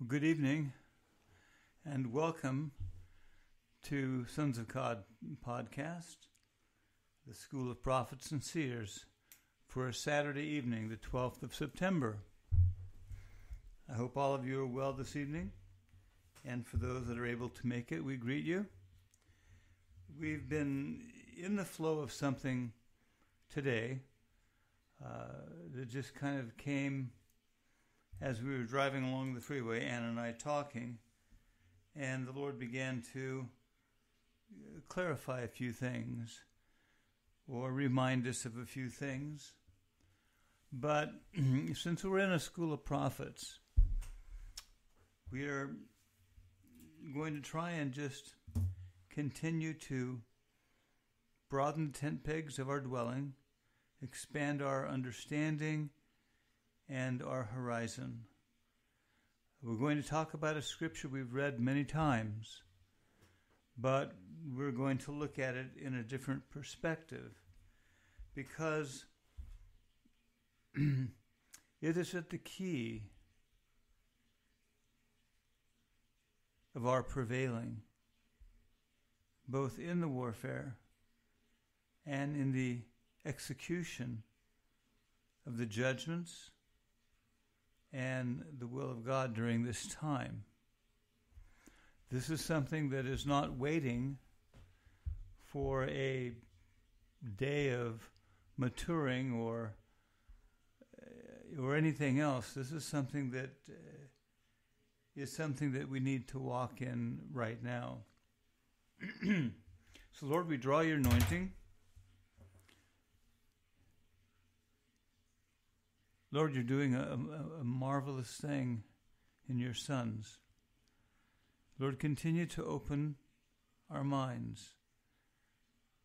Well, good evening and welcome to Sons of God podcast, the School of Prophets and Seers, for a Saturday evening, the 12th of September. I hope all of you are well this evening, and for those that are able to make it, we greet you. We've been in the flow of something today uh, that just kind of came as we were driving along the freeway, Anne and I talking, and the Lord began to uh, clarify a few things or remind us of a few things. But since we're in a school of prophets, we are going to try and just continue to broaden the tent pegs of our dwelling, expand our understanding and our horizon. We're going to talk about a scripture we've read many times, but we're going to look at it in a different perspective because it is at the key of our prevailing, both in the warfare and in the execution of the judgments and the will of God during this time. This is something that is not waiting for a day of maturing or uh, or anything else. This is something that uh, is something that we need to walk in right now. so, Lord, we draw your anointing. Lord, you're doing a, a, a marvelous thing in your sons. Lord, continue to open our minds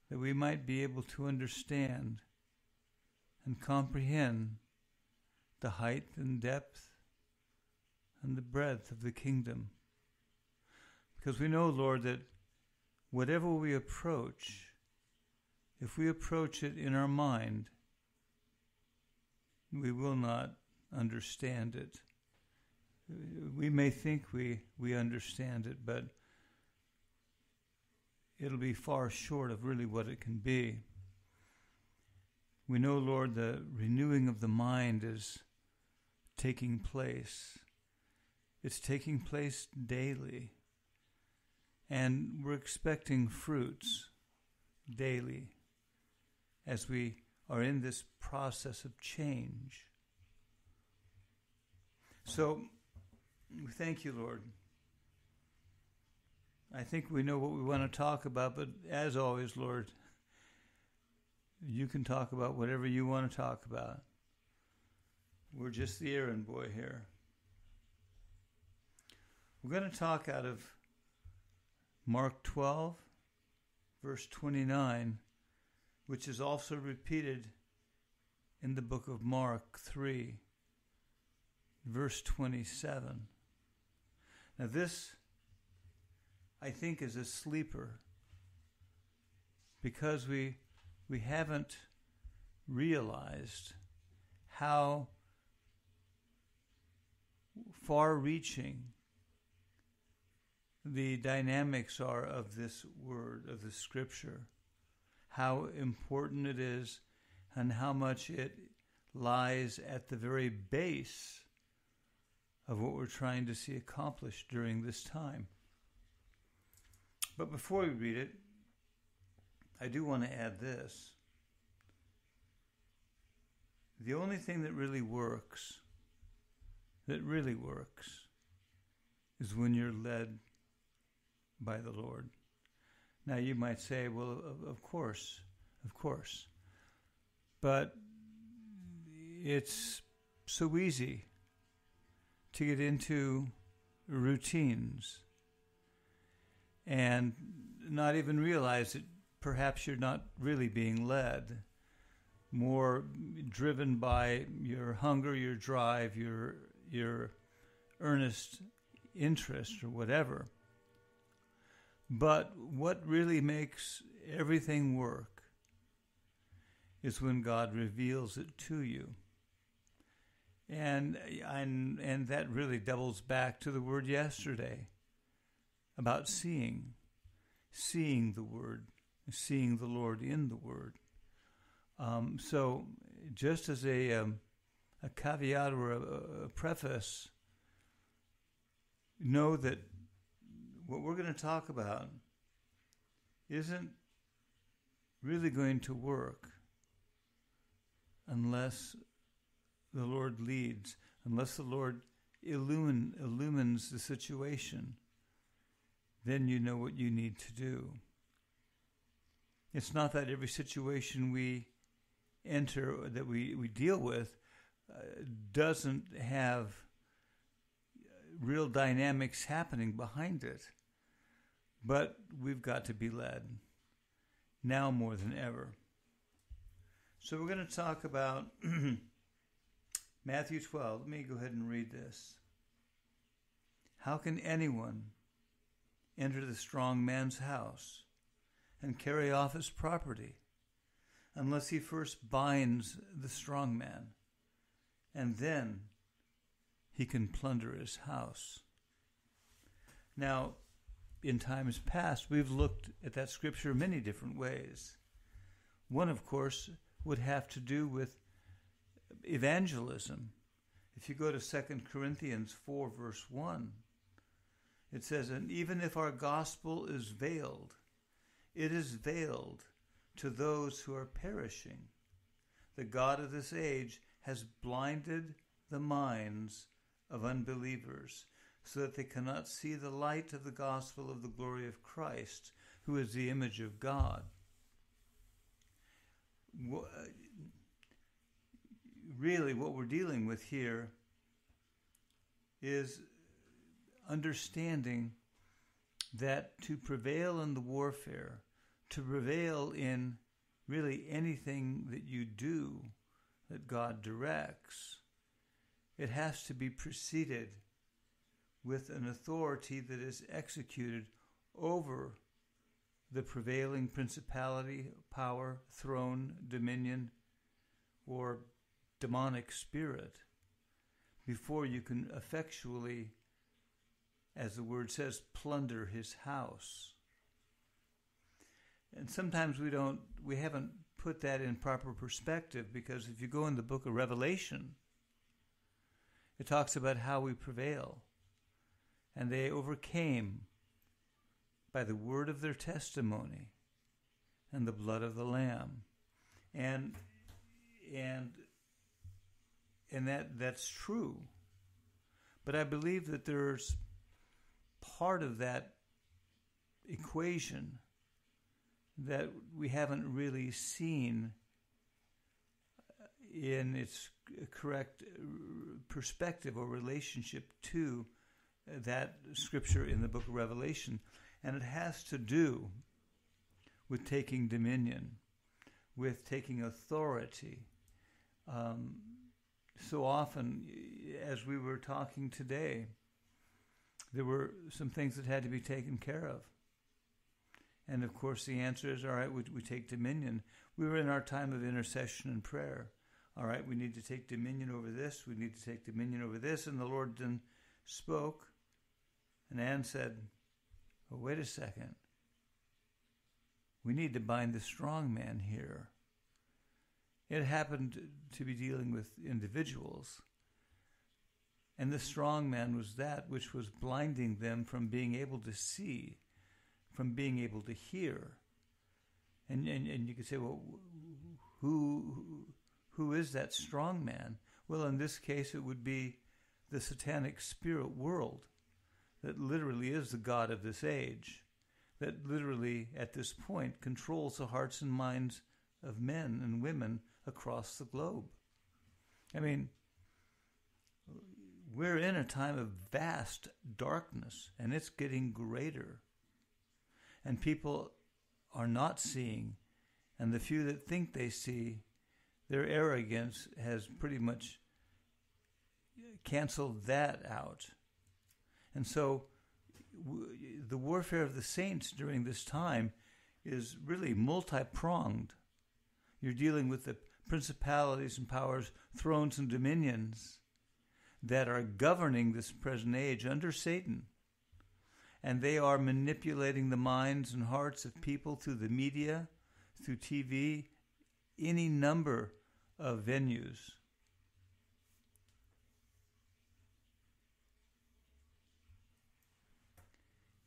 that we might be able to understand and comprehend the height and depth and the breadth of the kingdom. Because we know, Lord, that whatever we approach, if we approach it in our mind, we will not understand it. We may think we, we understand it, but it'll be far short of really what it can be. We know, Lord, the renewing of the mind is taking place. It's taking place daily. And we're expecting fruits daily as we are in this process of change. So, thank you, Lord. I think we know what we want to talk about, but as always, Lord, you can talk about whatever you want to talk about. We're just the errand boy here. We're going to talk out of Mark 12, verse 29 which is also repeated in the book of Mark 3, verse 27. Now, this, I think, is a sleeper because we, we haven't realized how far reaching the dynamics are of this word, of the scripture how important it is and how much it lies at the very base of what we're trying to see accomplished during this time. But before we read it, I do want to add this. The only thing that really works, that really works, is when you're led by the Lord. Now, you might say, well, of, course, of course. But it's so easy to get into routines and not even realize that perhaps you're not really being led, more driven by your hunger, your drive, your your earnest interest or whatever. But what really makes everything work is when God reveals it to you. And, and, and that really doubles back to the word yesterday about seeing, seeing the word, seeing the Lord in the word. Um, so, just as a, um, a caveat or a, a preface, know that what we're going to talk about isn't really going to work unless the Lord leads, unless the Lord illumine, illumines the situation. Then you know what you need to do. It's not that every situation we enter, that we, we deal with, uh, doesn't have real dynamics happening behind it. But we've got to be led now more than ever. So we're going to talk about Matthew 12. Let me go ahead and read this. How can anyone enter the strong man's house and carry off his property unless he first binds the strong man and then he can plunder his house? Now, in times past, we've looked at that scripture many different ways. One, of course, would have to do with evangelism. If you go to 2 Corinthians 4, verse 1, it says, And even if our gospel is veiled, it is veiled to those who are perishing. The God of this age has blinded the minds of unbelievers so that they cannot see the light of the gospel of the glory of Christ, who is the image of God. Really, what we're dealing with here is understanding that to prevail in the warfare, to prevail in really anything that you do that God directs, it has to be preceded with an authority that is executed over the prevailing principality, power, throne, dominion, or demonic spirit before you can effectually, as the word says, plunder his house. And sometimes we don't, we haven't put that in proper perspective because if you go in the book of Revelation, it talks about how we prevail and they overcame by the word of their testimony and the blood of the lamb. And and and that that's true. But i believe that there's part of that equation that we haven't really seen in its correct perspective or relationship to that scripture in the book of Revelation, and it has to do with taking dominion, with taking authority. Um, so often, as we were talking today, there were some things that had to be taken care of. And of course, the answer is all right, we, we take dominion. We were in our time of intercession and prayer. All right, we need to take dominion over this, we need to take dominion over this. And the Lord then spoke and Anne said, well, wait a second. We need to bind the strong man here. It happened to be dealing with individuals. And the strong man was that which was blinding them from being able to see, from being able to hear. And, and, and you could say, well, who, who is that strong man? Well, in this case, it would be the satanic spirit world that literally is the God of this age, that literally at this point controls the hearts and minds of men and women across the globe. I mean, we're in a time of vast darkness, and it's getting greater. And people are not seeing, and the few that think they see, their arrogance has pretty much canceled that out. And so w- the warfare of the saints during this time is really multi pronged. You're dealing with the principalities and powers, thrones and dominions, that are governing this present age under Satan. And they are manipulating the minds and hearts of people through the media, through TV, any number of venues.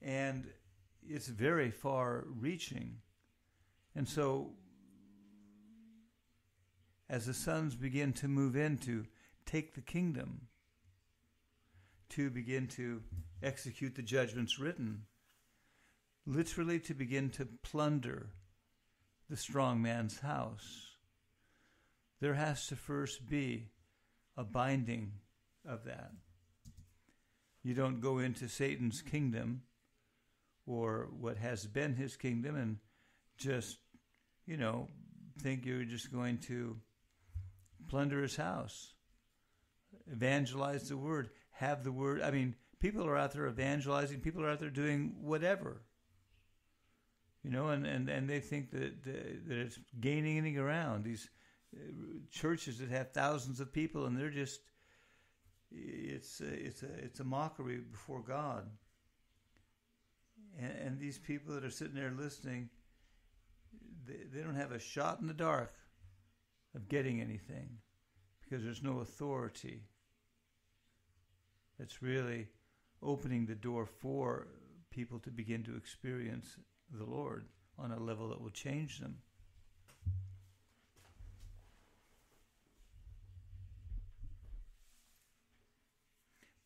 And it's very far reaching. And so, as the sons begin to move in to take the kingdom, to begin to execute the judgments written, literally to begin to plunder the strong man's house, there has to first be a binding of that. You don't go into Satan's kingdom or what has been his kingdom and just, you know, think you're just going to plunder his house, evangelize the word, have the word. I mean, people are out there evangelizing, people are out there doing whatever. You know, and, and, and they think that, that it's gaining any ground. These uh, churches that have thousands of people, and they're just, it's, it's, a, it's a mockery before God. And, and these people that are sitting there listening, they, they don't have a shot in the dark of getting anything because there's no authority that's really opening the door for people to begin to experience the Lord on a level that will change them.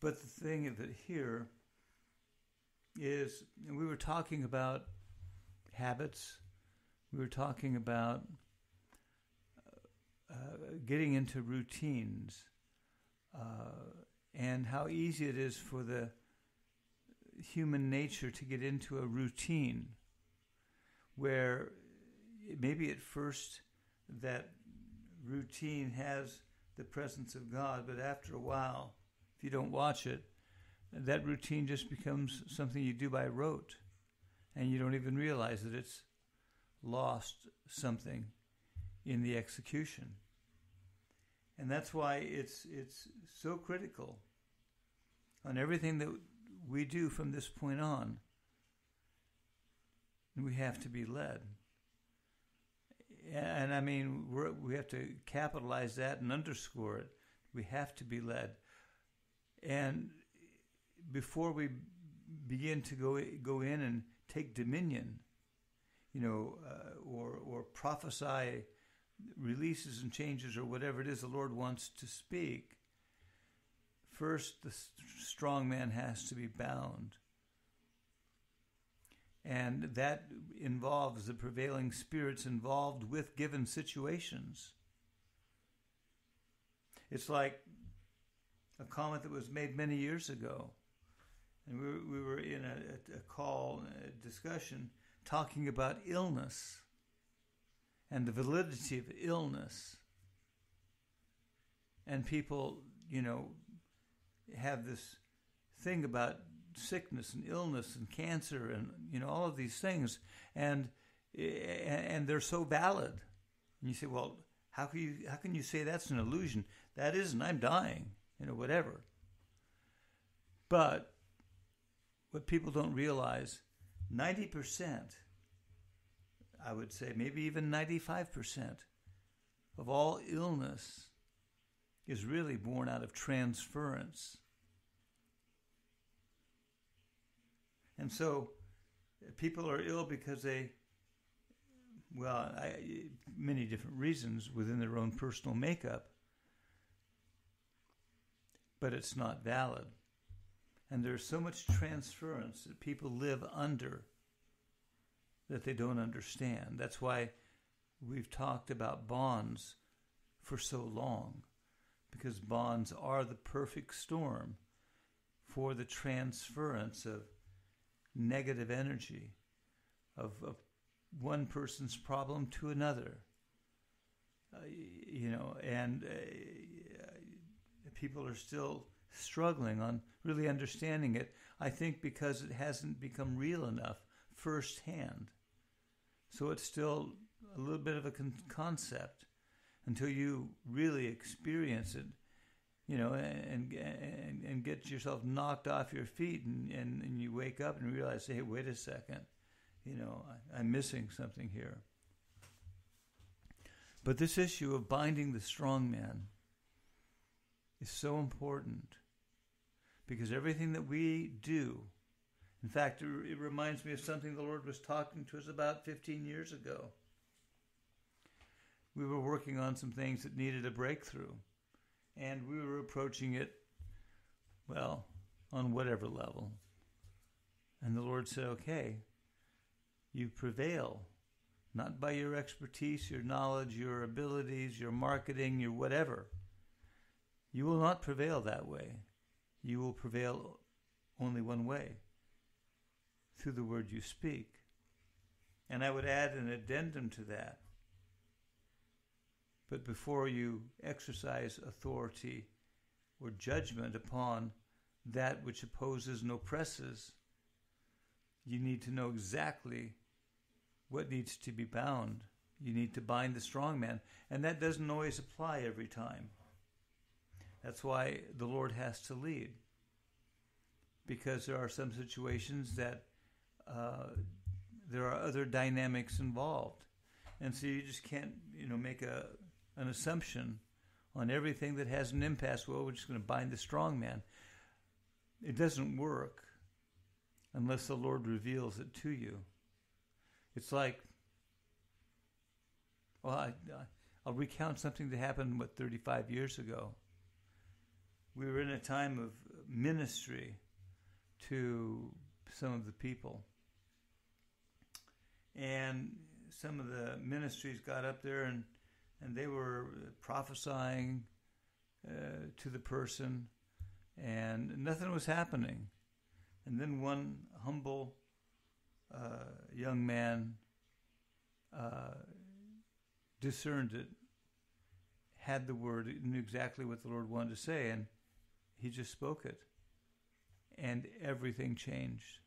But the thing is that here is we were talking about habits, we were talking about uh, getting into routines, uh, and how easy it is for the human nature to get into a routine where maybe at first that routine has the presence of God, but after a while, if you don't watch it, that routine just becomes something you do by rote, and you don't even realize that it's lost something in the execution. And that's why it's it's so critical on everything that we do from this point on. We have to be led. And I mean, we have to capitalize that and underscore it. We have to be led. And before we begin to go go in and take dominion, you know, uh, or or prophesy releases and changes or whatever it is the Lord wants to speak, first the strong man has to be bound. And that involves the prevailing spirits involved with given situations. It's like a comment that was made many years ago and we were, we were in a, a call, a discussion, talking about illness and the validity of illness. And people, you know, have this thing about sickness and illness and cancer and you know all of these things, and and they're so valid. And you say, well, how can you how can you say that's an illusion? That isn't. I'm dying. You know, whatever. But what people don't realize 90%, I would say, maybe even 95% of all illness is really born out of transference. And so people are ill because they, well, I, many different reasons within their own personal makeup, but it's not valid. And there's so much transference that people live under that they don't understand. That's why we've talked about bonds for so long, because bonds are the perfect storm for the transference of negative energy, of, of one person's problem to another. Uh, you know, and uh, people are still struggling on really understanding it, I think because it hasn't become real enough firsthand. So it's still a little bit of a con- concept until you really experience it you know, and and and get yourself knocked off your feet, and and, and you wake up and realize, hey, wait a second, you know, I, I'm missing something here. But this issue of binding the strong man is so important because everything that we do, in fact, it reminds me of something the Lord was talking to us about 15 years ago. We were working on some things that needed a breakthrough, and we were approaching it, well, on whatever level. And the Lord said, okay, you prevail not by your expertise, your knowledge, your abilities, your marketing, your whatever. You will not prevail that way. You will prevail only one way through the word you speak. And I would add an addendum to that. But before you exercise authority or judgment upon that which opposes and oppresses, you need to know exactly what needs to be bound. You need to bind the strong man. And that doesn't always apply every time. That's why the Lord has to lead. Because there are some situations that uh, there are other dynamics involved. And so you just can't, you know, make a an assumption on everything that has an impasse. Well, we're just going to bind the strong man. It doesn't work unless the Lord reveals it to you. It's like, well, I, I'll recount something that happened, what, 35 years ago. We were in a time of ministry to some of the people. And some of the ministries got up there and, and they were prophesying uh, to the person, and nothing was happening. And then one humble uh, young man uh, discerned it, had the word, knew exactly what the Lord wanted to say, and he just spoke it. And everything changed.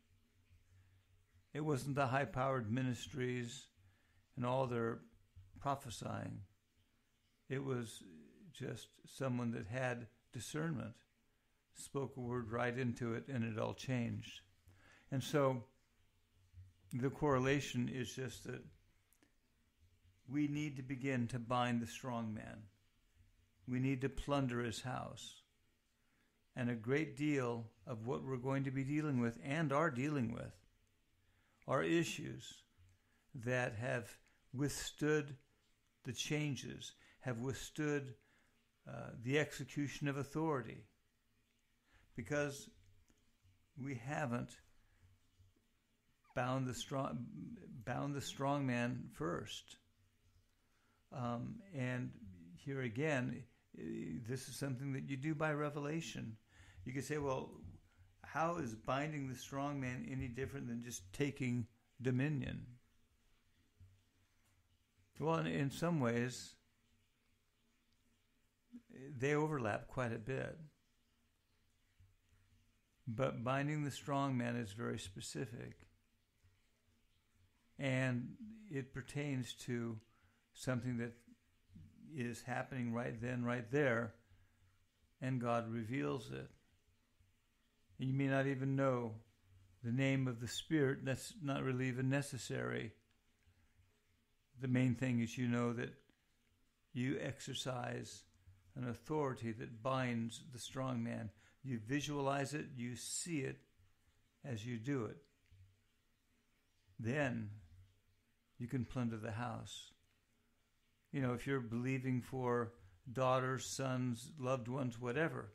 It wasn't the high powered ministries and all their prophesying. It was just someone that had discernment, spoke a word right into it, and it all changed. And so the correlation is just that we need to begin to bind the strong man. We need to plunder his house. And a great deal of what we're going to be dealing with and are dealing with are issues that have withstood the changes, have withstood uh, the execution of authority. Because we haven't bound the strong bound the strong man first. Um, and here again, this is something that you do by revelation. You could say, well, how is binding the strong man any different than just taking dominion? Well, in, some ways, they overlap quite a bit. But binding the strong man is very specific and it pertains to something that is happening right then, right there, and God reveals it. And you may not even know the name of the Spirit, that's not really even necessary. The main thing is you know that you exercise an authority that binds the strong man. You visualize it, you see it as you do it. Then you can plunder the house. You know, if you're believing for daughters, sons, loved ones, whatever,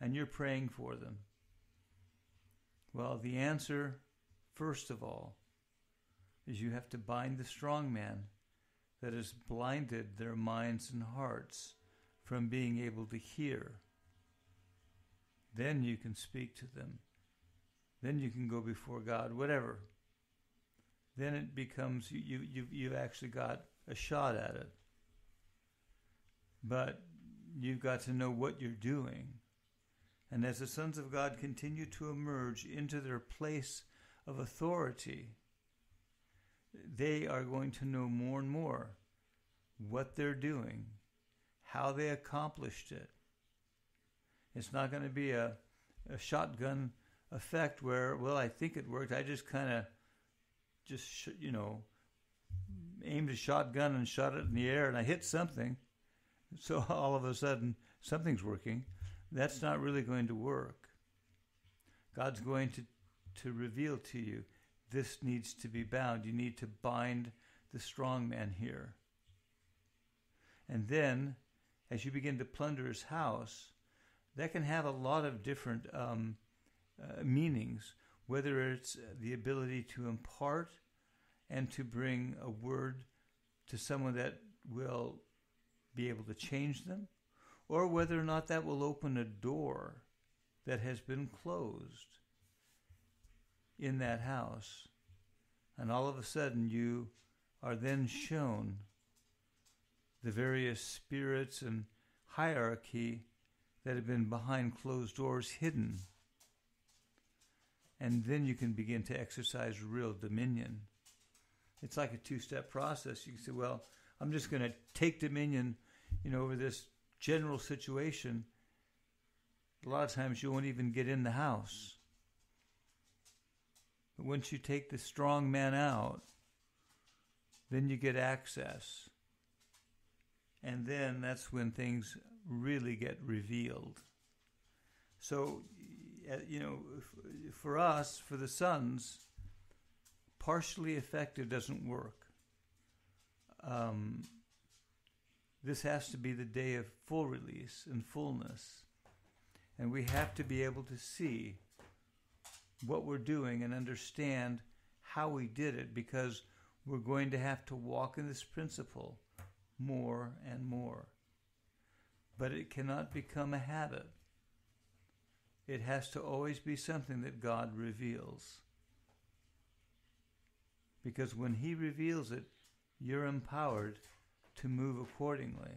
and you're praying for them, well, the answer, first of all, is you have to bind the strong man that has blinded their minds and hearts from being able to hear. Then you can speak to them. Then you can go before God, whatever then it becomes you, you, you, you've actually got a shot at it. But you've got to know what you're doing. And as the sons of God continue to emerge into their place of authority, they are going to know more and more what they're doing, how they accomplished it. It's not going to be a, a shotgun effect where, well, I think it worked. I just kind of just, you know, aimed a shotgun and shot it in the air and I hit something. So all of a sudden, something's working. That's not really going to work. God's going to, to reveal to you this needs to be bound. You need to bind the strong man here. And then, as you begin to plunder his house, that can have a lot of different um, uh, meanings, whether it's the ability to impart and to bring a word to someone that will be able to change them, or whether or not that will open a door that has been closed in that house. And all of a sudden, you are then shown the various spirits and hierarchy that have been behind closed doors hidden. And then you can begin to exercise real dominion. It's like a two step process. You can say, well, I'm just going to take dominion, you know, over this general situation. A lot of times you won't even get in the house. But once you take the strong man out, then you get access. And then that's when things really get revealed. So, you know, for us, for the sons, partially effective doesn't work. Um, this has to be the day of full release and fullness. And we have to be able to see what we're doing and understand how we did it because we're going to have to walk in this principle more and more. But it cannot become a habit. It has to always be something that God reveals. Because when He reveals it, you're empowered to move accordingly.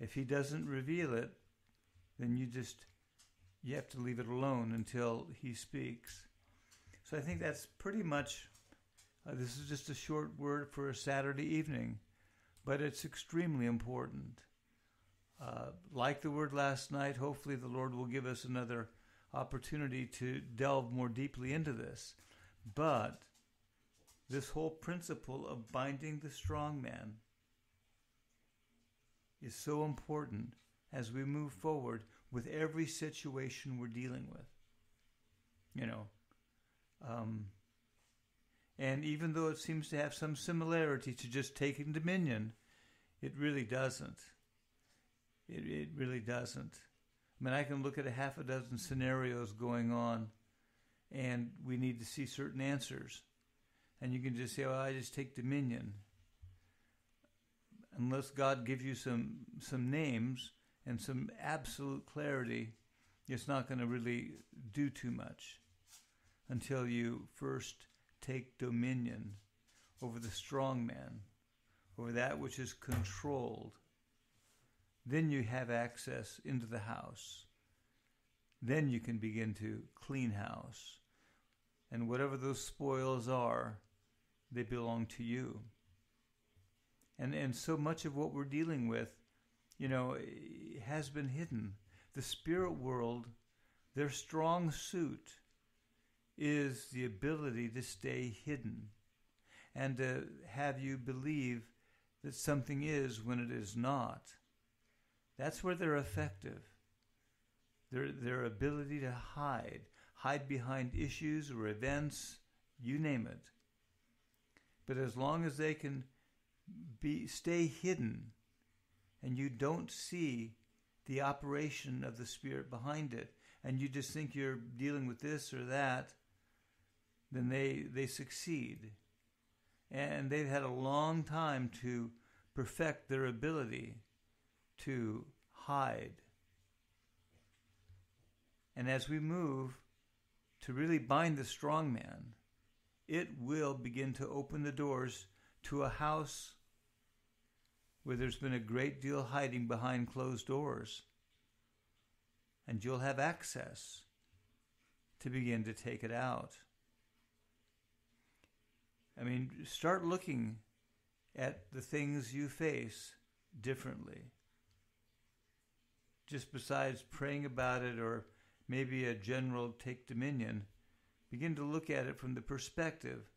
If He doesn't reveal it, then you just you have to leave it alone until He speaks. So I think that's pretty much. Uh, this is just a short word for a Saturday evening, but it's extremely important. Uh, like the word last night, hopefully the Lord will give us another opportunity to delve more deeply into this. But this whole principle of binding the strong man is so important as we move forward with every situation we're dealing with. You know, um, and even though it seems to have some similarity to just taking dominion, it really doesn't. It, it really doesn't. I mean, I can look at a half a dozen scenarios going on, and we need to see certain answers. And you can just say, well, I just take dominion. Unless God gives you some, some names and some absolute clarity, it's not going to really do too much until you first take dominion over the strong man, over that which is controlled. Then you have access into the house. Then you can begin to clean house. And whatever those spoils are, they belong to you. And, and so much of what we're dealing with, you know, has been hidden. The spirit world, their strong suit is the ability to stay hidden and to have you believe that something is when it is not. That's where they're effective. Their, their ability to hide, hide behind issues or events, you name it. But as long as they can be stay hidden and you don't see the operation of the spirit behind it and you just think you're dealing with this or that then they they succeed. And they've had a long time to perfect their ability to hide. And as we move to really bind the strong man it will begin to open the doors to a house where there's been a great deal hiding behind closed doors. And you'll have access to begin to take it out. I mean, start looking at the things you face differently. just besides praying about it or maybe a general take dominion, begin to look at it from the perspective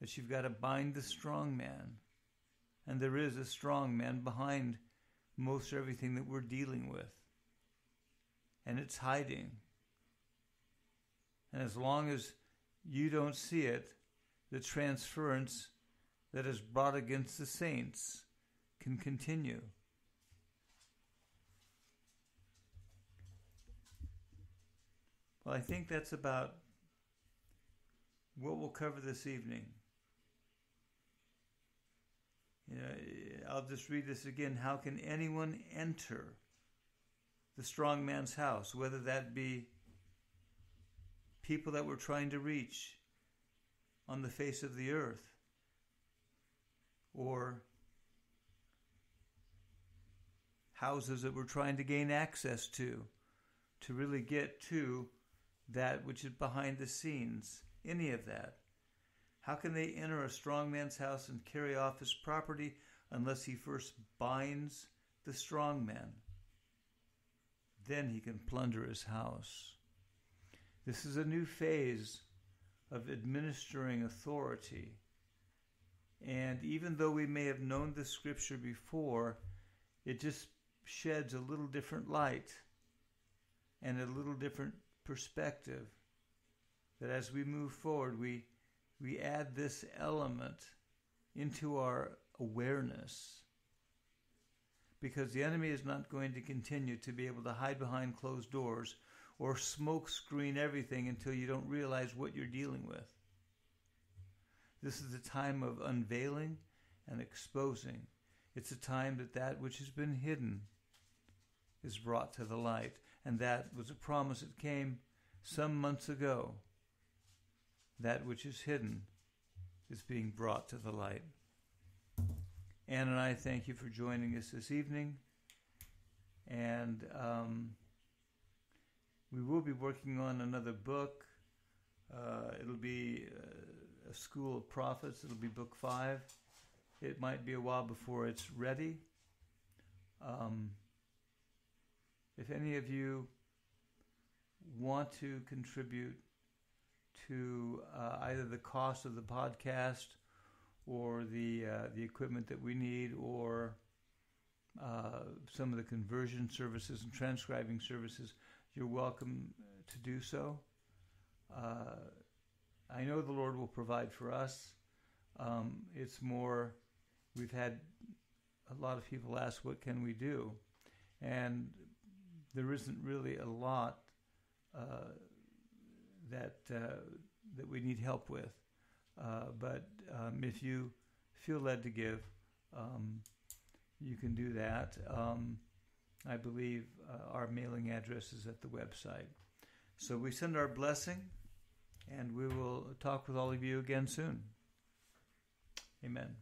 that you've got to bind the strong man. And there is a strong man behind most everything that we're dealing with. And it's hiding. And as long as you don't see it, the transference that is brought against the saints can continue. Well, I think that's about what we'll cover this evening. I'll just read this again. How can anyone enter the strong man's house, whether that be people that we're trying to reach on the face of the earth, or houses that we're trying to gain access to, to really get to that which is behind the scenes, any of that. How can they enter a strong man's house and carry off his property unless he first binds the strong man? Then he can plunder his house. This is a new phase of administering authority. And even though we may have known the scripture before, it just sheds a little different light and a little different perspective. That as we move forward, we, we add this element into our awareness. Because the enemy is not going to continue to be able to hide behind closed doors or smoke screen everything until you don't realize what you're dealing with. This is a time of unveiling and exposing. It's a time that that which has been hidden is brought to the light. And that was a promise that came some months ago. That which is hidden is being brought to the light. Anne and I thank you for joining us this evening. And um, we will be working on another book. Uh, it'll be uh, a School of Prophets. It'll be book five. It might be a while before it's ready. Um, if any of you want to contribute to uh, either the cost of the podcast or the uh, the equipment that we need or uh, some of the conversion services and transcribing services, you're welcome to do so. Uh, I know the Lord will provide for us. Um, it's more, we've had a lot of people ask, what can we do? And there isn't really a lot uh, that uh, that we need help with. Uh, but um, if you feel led to give, um, you can do that. Um, I believe uh, our mailing address is at the website. So we send our blessing, and we will talk with all of you again soon. Amen.